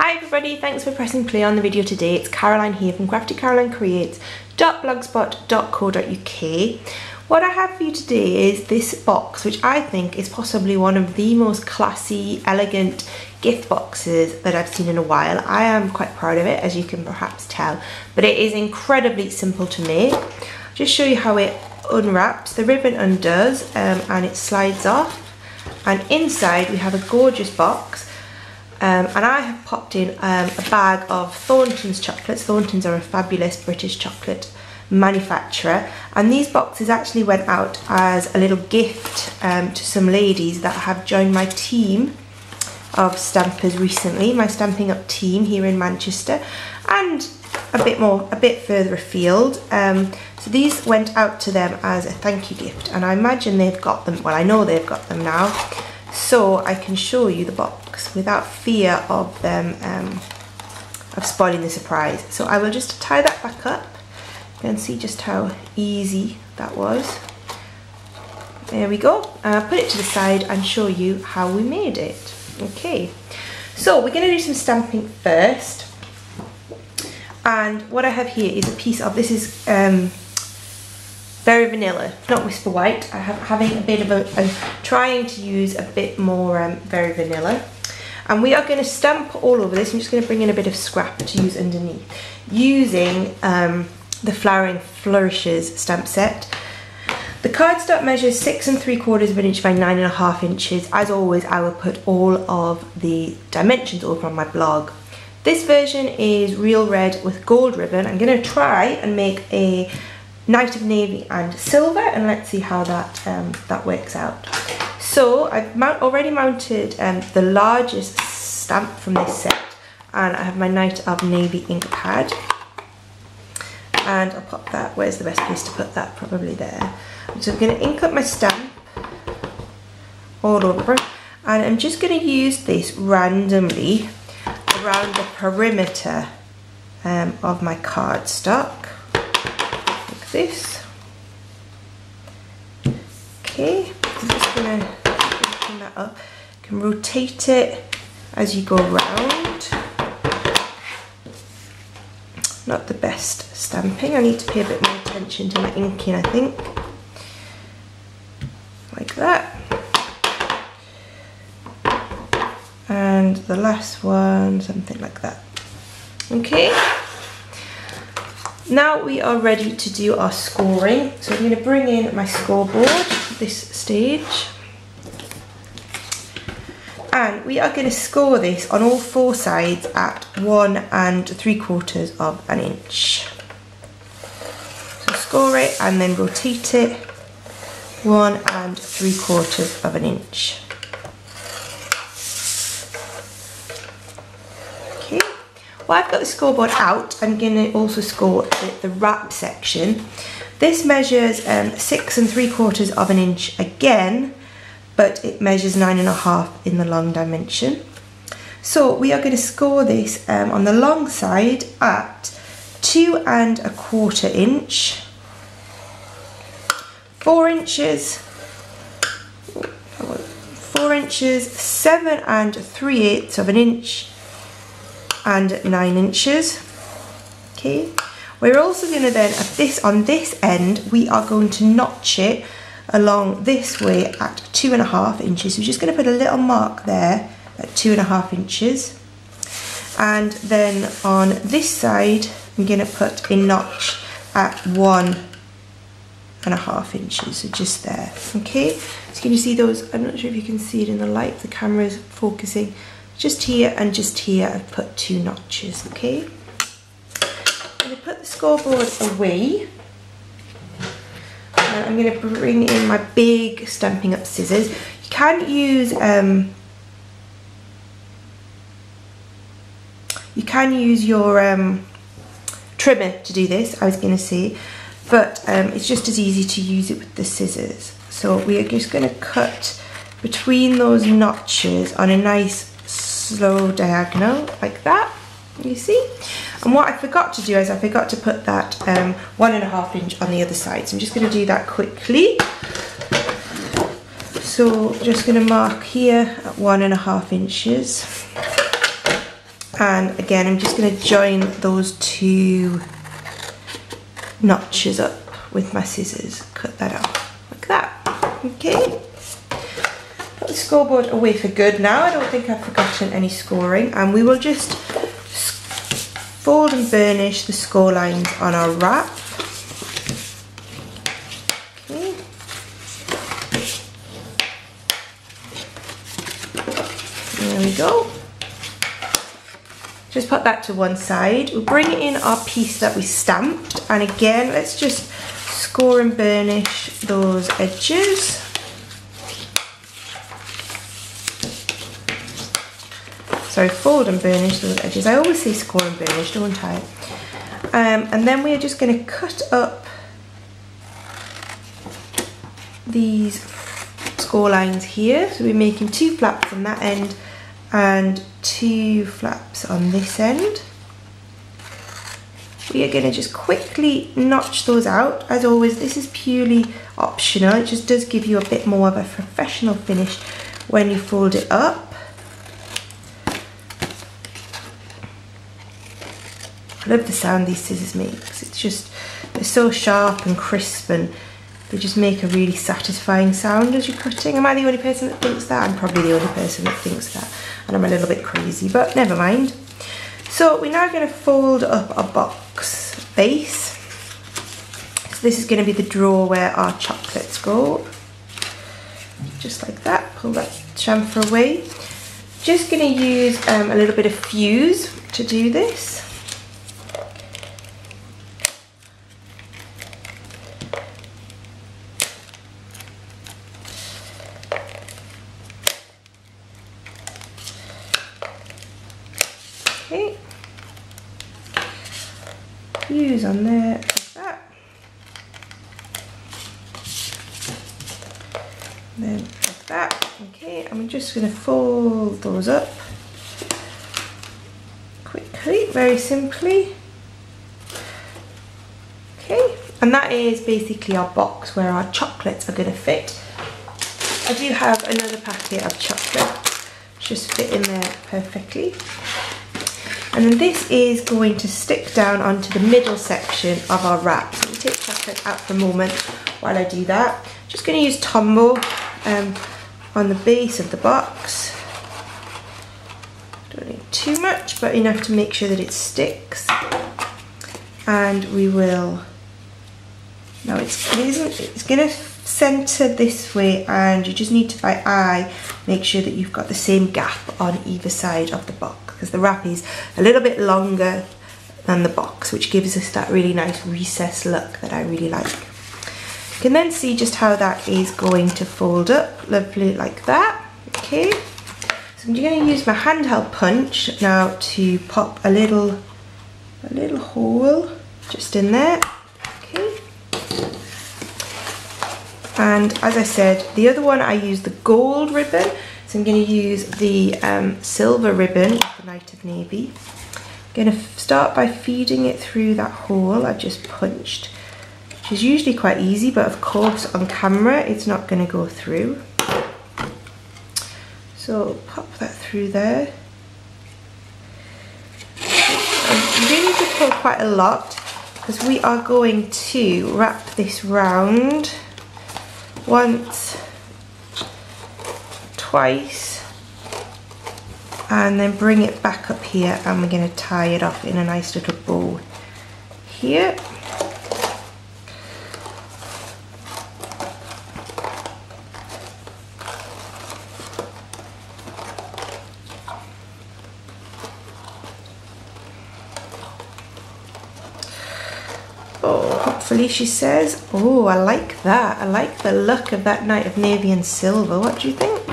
Hi everybody, thanks for pressing play on the video today. It's Caroline here from craftycarolineCreates.blogspot.co.uk. What I have for you today is this box, which I think is possibly one of the most classy, elegant gift boxes that I've seen in a while. I am quite proud of it, as you can perhaps tell, but it is incredibly simple to make. I'll just show you how it unwraps. The ribbon undoes um, and it slides off. And inside we have a gorgeous box um, and I have popped in um, a bag of Thornton's chocolates. Thornton's are a fabulous British chocolate manufacturer and these boxes actually went out as a little gift um, to some ladies that have joined my team of stampers recently, my Stampin' Up team here in Manchester and a bit more, a bit further afield. Um, so these went out to them as a thank you gift and I imagine they've got them, well I know they've got them now so I can show you the box without fear of them um, of spoiling the surprise. So I will just tie that back up and see just how easy that was. There we go. Uh, put it to the side and show you how we made it. Okay, so we're going to do some stamping first. And what I have here is a piece of, this is um, very vanilla, not Whisper White. I have having a bit of a, I'm trying to use a bit more um, very vanilla. And we are going to stamp all over this. I'm just going to bring in a bit of scrap to use underneath. Using um, the Flowering Flourishes stamp set. The cardstock measures six and three quarters of an inch by nine and a half inches. As always, I will put all of the dimensions over on my blog. This version is real red with gold ribbon. I'm going to try and make a Night of Navy and Silver and let's see how that, um, that works out. So I've mount already mounted um, the largest stamp from this set and I have my Night of Navy ink pad and I'll pop that, where's the best place to put that? Probably there. So I'm going to ink up my stamp all over and I'm just going to use this randomly around the perimeter um, of my cardstock this. Okay, I'm just gonna open that up. You can rotate it as you go around. Not the best stamping. I need to pay a bit more attention to my inking, I think. Like that. And the last one, something like that. Okay. Now we are ready to do our scoring. So I'm going to bring in my scoreboard at this stage. And we are going to score this on all four sides at one and three quarters of an inch. So score it and then rotate it one and three quarters of an inch. While I've got the scoreboard out, I'm going to also score the, the wrap section. This measures um, six and three quarters of an inch again, but it measures nine and a half in the long dimension. So we are going to score this um, on the long side at two and a quarter inch, four inches, four inches, seven and three eighths of an inch, and nine inches. Okay, we're also going to then, at this on this end, we are going to notch it along this way at two and a half inches. We're just going to put a little mark there at two and a half inches. And then on this side, I'm going to put a notch at one and a half inches, so just there, okay? So can you see those, I'm not sure if you can see it in the light, the camera is focusing, just here and just here I've put two notches, okay? I'm going to put the scoreboard away. And I'm going to bring in my big Stampin' Up scissors. You can use um, you can use your um, trimmer to do this, I was going to say, but um, it's just as easy to use it with the scissors. So we are just going to cut between those notches on a nice slow diagonal like that you see and what I forgot to do is I forgot to put that um, one and a half inch on the other side so I'm just going to do that quickly so just going to mark here at one and a half inches And again, I'm just going to join those two notches up with my scissors. Cut that off like that. Okay. Put the scoreboard away for good now. I don't think I've forgotten any scoring. And we will just fold and burnish the score lines on our wrap. There we go. Just put that to one side. We'll bring in our piece that we stamped and again let's just score and burnish those edges. Sorry, fold and burnish those edges. I always say score and burnish, don't I? Um, and then we're just going to cut up these score lines here. So we're making two flaps on that end and two flaps on this end. We are going to just quickly notch those out. As always, this is purely optional. It just does give you a bit more of a professional finish when you fold it up. I love the sound these scissors make because it's just, they're so sharp and crisp and they just make a really satisfying sound as you're cutting. Am I the only person that thinks that? I'm probably the only person that thinks that and I'm a little bit crazy, but never mind. So we're now going to fold up our box base. So this is going to be the drawer where our chocolates go. Just like that, pull that chamfer away. Just going to use um, a little bit of fuse to do this. Okay. Fuse on there, like that. And then like that. Okay, we're just going to fold those up quickly, very simply. Okay, and that is basically our box where our chocolates are going to fit. I do have another packet of chocolate just fit in there perfectly. And then this is going to stick down onto the middle section of our wrap. So take chocolate out for a moment while I do that. Just going to use Tombow um, on the base of the box. Don't need too much, but enough to make sure that it sticks. And we will, now it's, it isn't, it's going to center this way and you just need to by eye make sure that you've got the same gap on either side of the box because the wrap is a little bit longer than the box which gives us that really nice recessed look that I really like. You can then see just how that is going to fold up lovely like that. Okay. So I'm going to use my handheld punch now to pop a little a little hole just in there. Okay. And as I said the other one I use the gold ribbon so I'm going to use the um, silver ribbon, the Night of Navy. I'm going to start by feeding it through that hole I just punched, which is usually quite easy, but of course on camera it's not going to go through. So pop that through there. You really need to pull quite a lot because we are going to wrap this round once twice and then bring it back up here and we're going to tie it off in a nice little bow here Oh, hopefully she says, oh, I like that. I like the look of that Night of Navy and Silver. What do you think?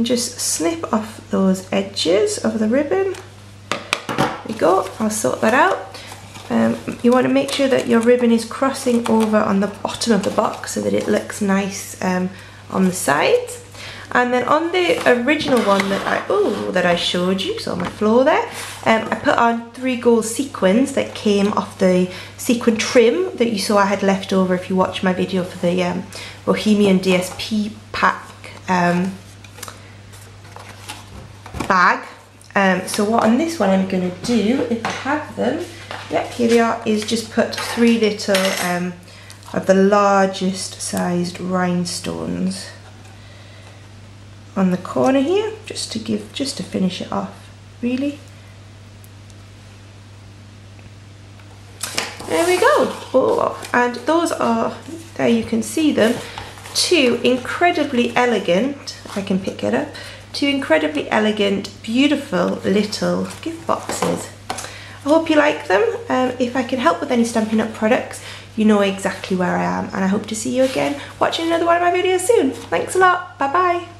And just snip off those edges of the ribbon. There we go, I'll sort that out. Um, you want to make sure that your ribbon is crossing over on the bottom of the box so that it looks nice um, on the sides. And then on the original one that I oh that I showed you, so on my floor there, um, I put on three gold sequins that came off the sequin trim that you saw I had left over if you watched my video for the um, Bohemian DSP pack um, bag Um, so what on this one I'm going to do, if I have them, yep, here they are, is just put three little um, of the largest sized rhinestones on the corner here, just to give, just to finish it off, really. There we go. Oh, and those are, there you can see them, two incredibly elegant, if I can pick it up, two incredibly elegant, beautiful little gift boxes. I hope you like them. Um, if I can help with any Stampin' Up products, you know exactly where I am and I hope to see you again watching another one of my videos soon. Thanks a lot. Bye bye.